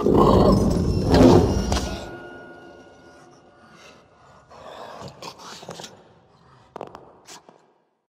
Oh!